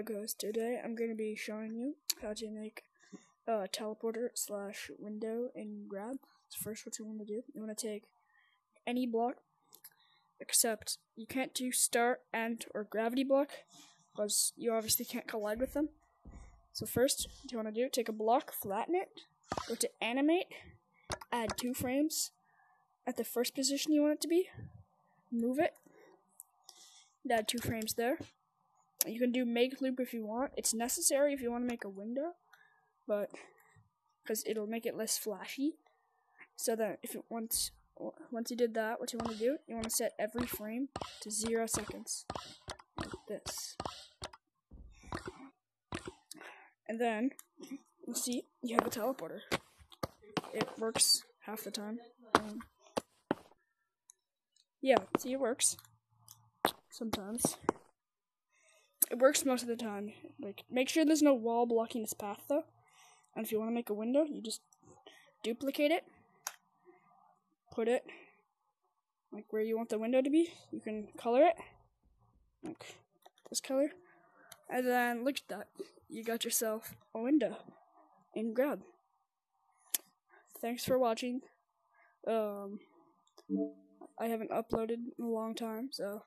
Guys, today I'm going to be showing you how to make a teleporter slash window in grab. So first what you want to do, you want to take any block, except you can't do start, end, or gravity block, because you obviously can't collide with them. So first, what you want to do, take a block, flatten it, go to animate, add two frames at the first position you want it to be, move it, add two frames there. You can do make loop if you want. It's necessary if you want to make a window, but because it'll make it less flashy. So that if it once once you did that, what you want to do, you want to set every frame to zero seconds, like this. And then you see you have a teleporter. It works half the time. Um, yeah, see it works sometimes. It works most of the time. Like, make sure there's no wall blocking this path, though. And if you want to make a window, you just duplicate it, put it like where you want the window to be. You can color it like this color, and then look at that. You got yourself a window in Grab. Thanks for watching. Um, I haven't uploaded in a long time, so